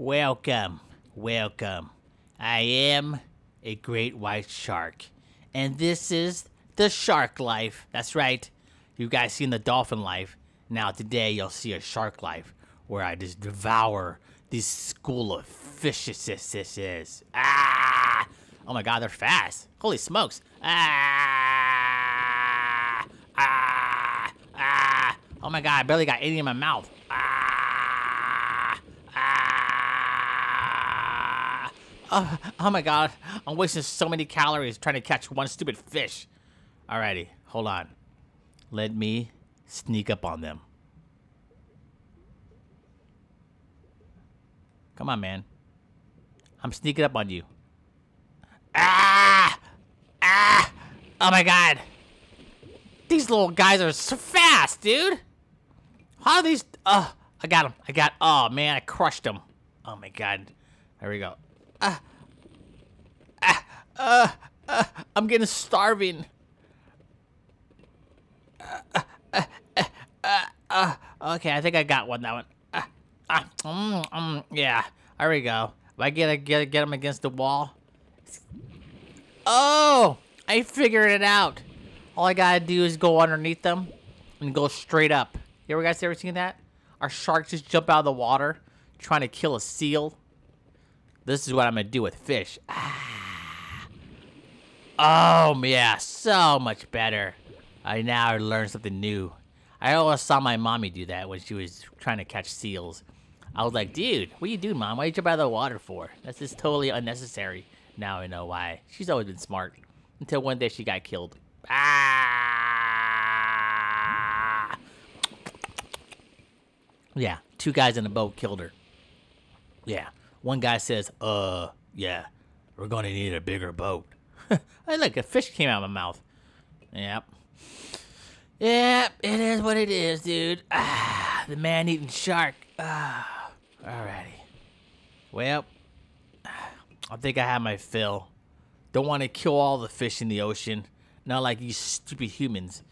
Welcome, welcome. I am a great white shark, and this is the shark life. That's right. You guys seen the dolphin life. Now today you'll see a shark life where I just devour this school of fishes. This is. Ah! Oh my god, they're fast. Holy smokes. Ah! Ah! Ah! Oh my god, I barely got any in my mouth. Ah! Ah! Oh, oh my god, I'm wasting so many calories trying to catch one stupid fish. Alrighty, hold on. Let me sneak up on them. Come on, man. I'm sneaking up on you. Ah! Ah! Oh my god. These little guys are so fast, dude. How are these? Oh, I got him. I got. Oh man, I crushed him. Oh my god. There we go. I'm getting starving. Uh, uh, uh, uh, okay, I think I got one. That one. Uh, uh, mm, mm, yeah. There we go. If I get get get him against the wall. Oh, I figured it out. All I gotta do is go underneath them and go straight up. You ever guys ever seen that? Our sharks just jump out of the water trying to kill a seal. This is what I'm gonna do with fish. Ah. Oh yeah, so much better. I now learned something new. I always saw my mommy do that when she was trying to catch seals. I was like, dude, what you do, mom? Why you jump out of the water for? That's just totally unnecessary. Now I know why. She's always been smart. Until one day she got killed. Ah! Yeah, two guys in a boat killed her. Yeah, one guy says, uh, yeah, we're gonna need a bigger boat. I look, a fish came out of my mouth. Yep. Yep, it is what it is, dude. Ah, the man-eating shark. Ah, alrighty. Well, I think I have my fill. Don't want to kill all the fish in the ocean. Not like you stupid humans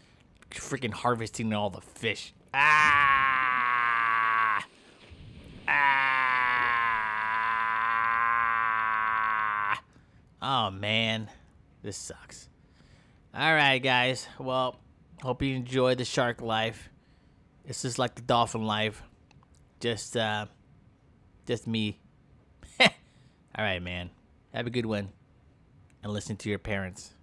freaking harvesting all the fish. Ah! Oh, man. This sucks. Alright, guys. Well, hope you enjoyed the shark life. This is like the dolphin life. Just, uh, just me. Alright, man. Have a good one. And listen to your parents.